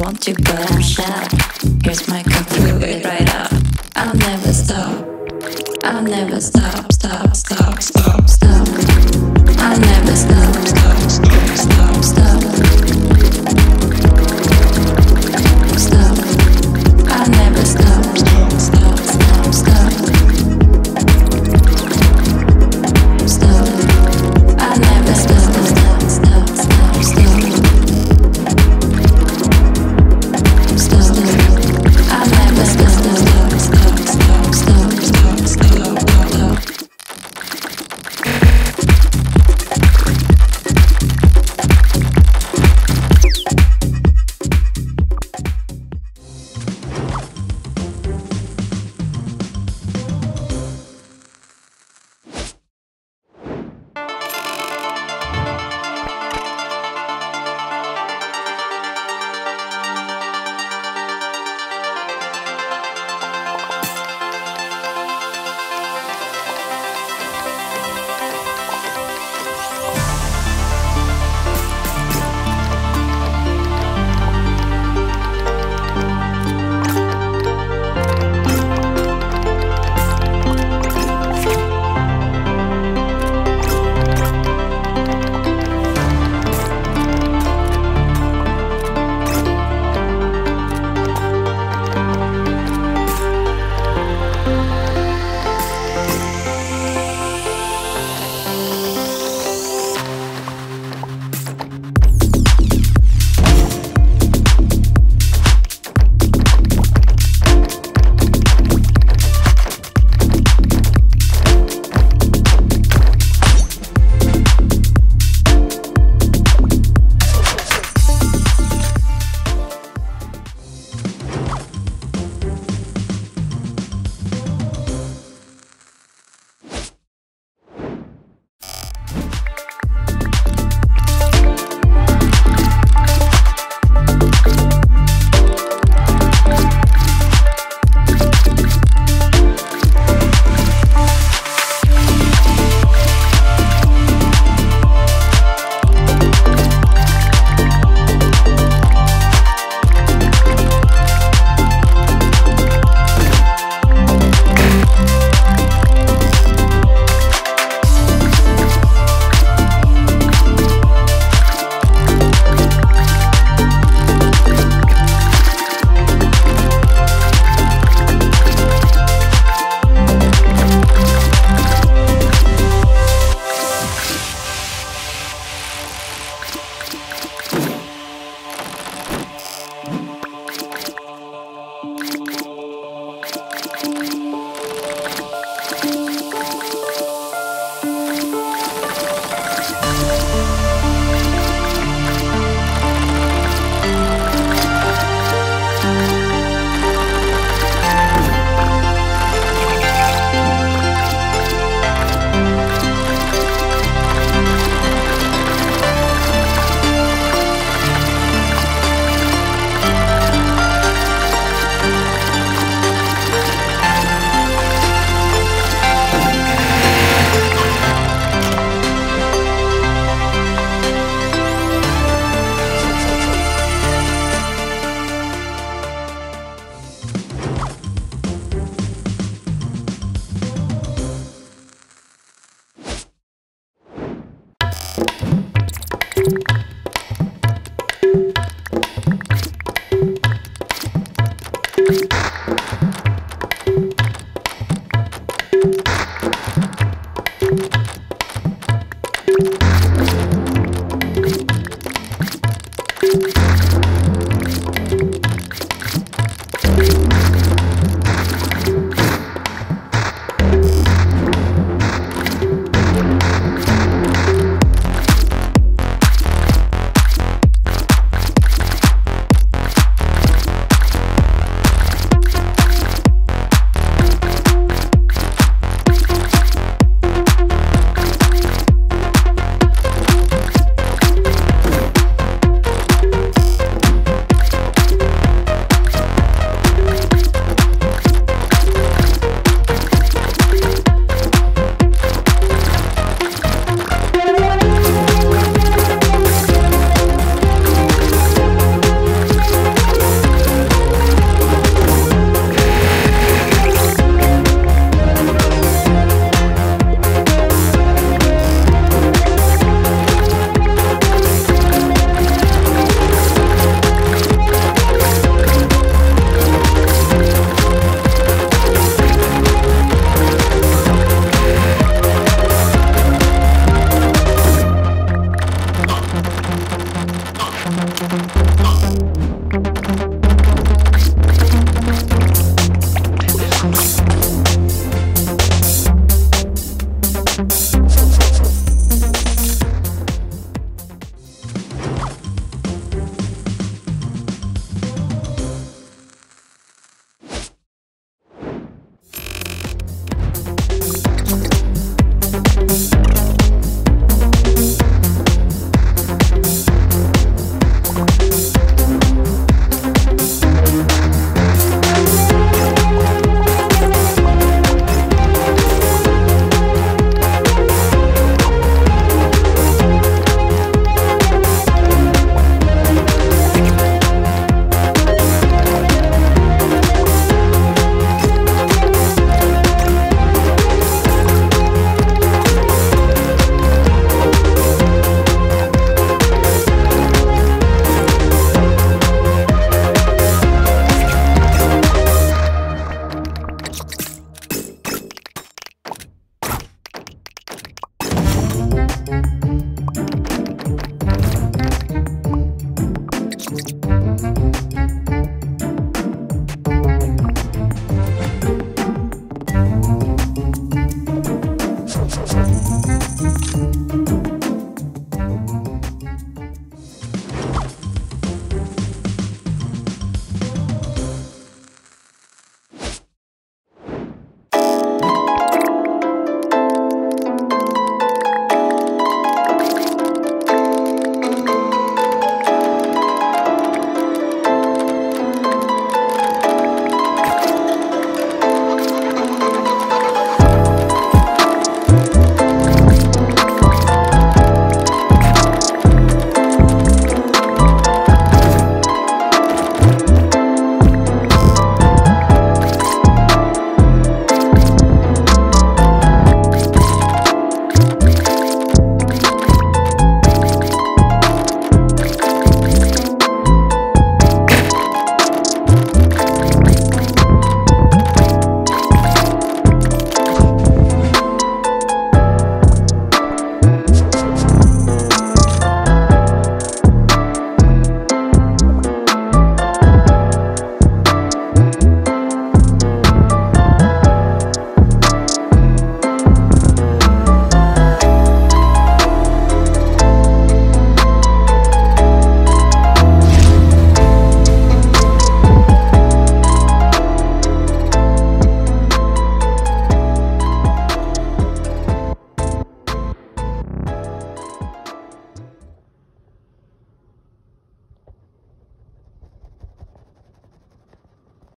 Want you, but I'm shout. Here's my cup, throw it right up. I'll never stop. I'll never stop, stop.